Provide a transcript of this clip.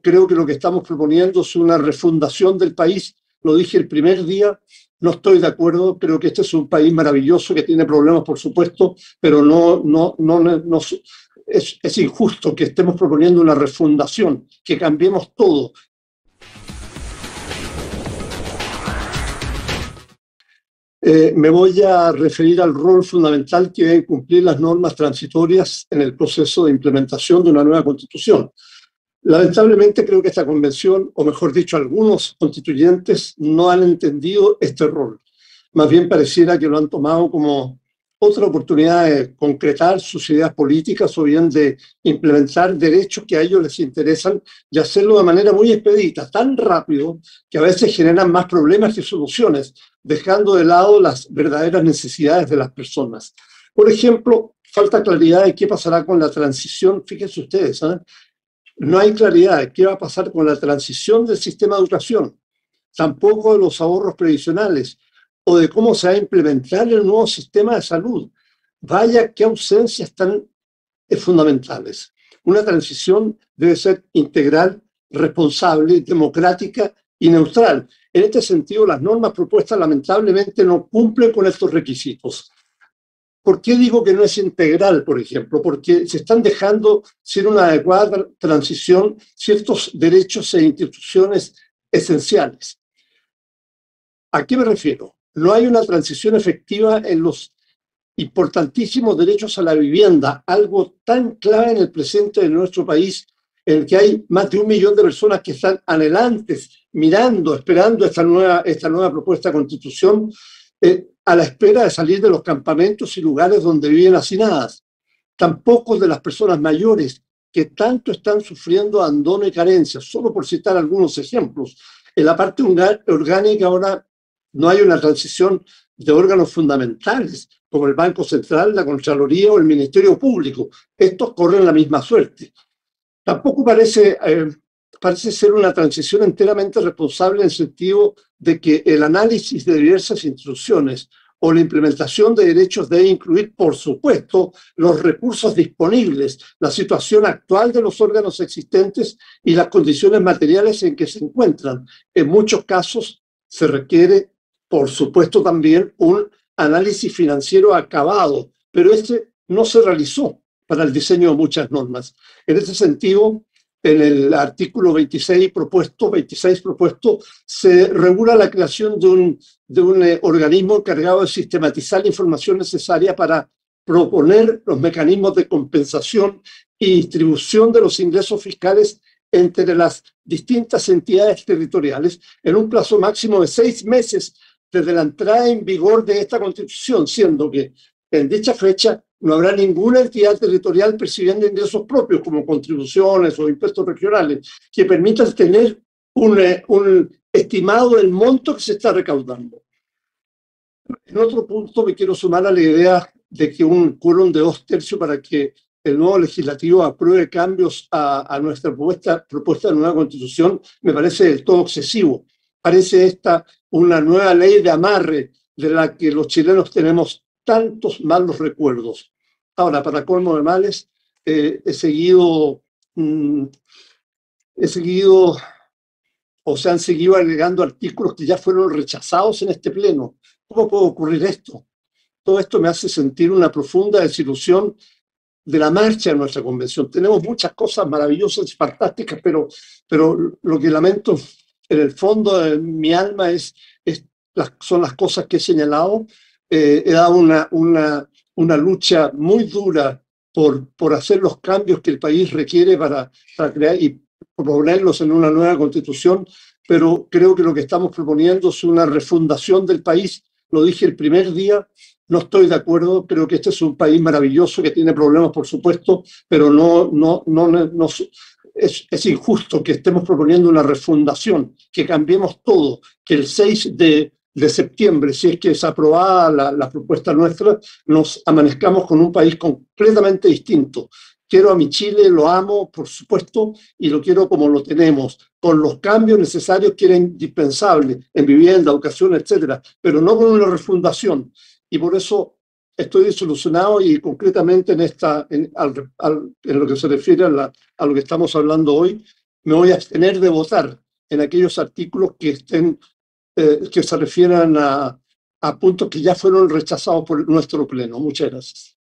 Creo que lo que estamos proponiendo es una refundación del país. Lo dije el primer día, no estoy de acuerdo. Creo que este es un país maravilloso que tiene problemas, por supuesto, pero no, no, no, es injusto que estemos proponiendo una refundación, que cambiemos todo, Eh, me voy a referir al rol fundamental que deben cumplir las normas transitorias en el proceso de implementación de una nueva constitución. Lamentablemente creo que esta convención, o mejor dicho, algunos constituyentes no han entendido este rol. Más bien pareciera que lo han tomado como otra oportunidad de concretar sus ideas políticas o bien de implementar derechos que a ellos les interesan y hacerlo de manera muy expedita, tan rápido que a veces generan más problemas que soluciones, dejando de lado las verdaderas necesidades de las personas. Por ejemplo, falta claridad de qué pasará con la transición, fíjense ustedes, ¿eh? No hay claridad de qué va a pasar con la transición del sistema de educación, tampoco de los ahorros previsionales, o de cómo se va a implementar el nuevo sistema de salud. Vaya qué ausencias tan fundamentales. Una transición debe ser integral, responsable, democrática y neutral. En este sentido, las normas propuestas lamentablemente no cumplen con estos requisitos. ¿Por qué digo que no es integral, por ejemplo? Porque se están dejando sin una adecuada transición ciertos derechos e instituciones esenciales. ¿A qué me refiero? no hay una transición efectiva en los importantísimos derechos a la vivienda, algo tan clave en el presente de nuestro país, en el que hay más de un millón de personas que están anhelantes, mirando, esperando esta nueva, esta nueva propuesta de constitución, eh, a la espera de salir de los campamentos y lugares donde viven hacinadas. Tampoco de las personas mayores que tanto están sufriendo abandono y carencia, solo por citar algunos ejemplos. En la parte orgánica ahora no hay una transición de órganos fundamentales como el Banco Central, la Contraloría o el Ministerio Público. Estos corren la misma suerte. Tampoco parece, eh, parece ser una transición enteramente responsable en el sentido de que el análisis de diversas instituciones o la implementación de derechos debe incluir, por supuesto, los recursos disponibles, la situación actual de los órganos existentes y las condiciones materiales en que se encuentran. En muchos casos se requiere por supuesto también un análisis financiero acabado, pero este no se realizó para el diseño de muchas normas. En ese sentido, en el artículo 26 propuesto, 26 propuesto, se regula la creación de un, de un eh, organismo encargado de sistematizar la información necesaria para proponer los mecanismos de compensación y distribución de los ingresos fiscales entre las distintas entidades territoriales en un plazo máximo de seis meses desde la entrada en vigor de esta constitución, siendo que en dicha fecha no habrá ninguna entidad territorial percibiendo ingresos propios como contribuciones o impuestos regionales que permitan tener un, eh, un estimado del monto que se está recaudando. En otro punto me quiero sumar a la idea de que un quórum de dos tercios para que el nuevo legislativo apruebe cambios a, a nuestra propuesta, propuesta de nueva constitución me parece del todo excesivo parece esta una nueva ley de amarre de la que los chilenos tenemos tantos malos recuerdos. Ahora, para colmo de males, eh, he seguido, mm, he seguido, o se han seguido agregando artículos que ya fueron rechazados en este pleno. ¿Cómo puede ocurrir esto? Todo esto me hace sentir una profunda desilusión de la marcha de nuestra convención. Tenemos muchas cosas maravillosas y fantásticas, pero, pero lo que lamento en el fondo de mi alma es, son las cosas que he señalado. Eh, he dado una, una, una, lucha muy dura por, por hacer los cambios que el país requiere para, para crear y proponerlos en una nueva constitución, pero creo que lo que estamos proponiendo es una refundación del país. Lo dije el primer día, no estoy de acuerdo, creo que este es un país maravilloso que tiene problemas, por supuesto, pero no, no, no, no, es, injusto que estemos proponiendo una refundación, que cambiemos todo, que el 6 de, septiembre, si es que es aprobada la, la, propuesta nuestra, nos amanezcamos con un país completamente distinto. Quiero a mi Chile, lo amo, por supuesto, y lo quiero como lo tenemos, con los cambios necesarios que eran indispensables en vivienda, educación, etcétera, pero no con una refundación. Y por eso estoy disolucionado y concretamente en, esta, en, lo que se refiere a, a, lo que estamos hablando hoy, me voy a abstener de votar en aquellos artículos que, estén, eh, que se refieran a, a puntos que ya fueron rechazados por nuestro Pleno. Muchas gracias.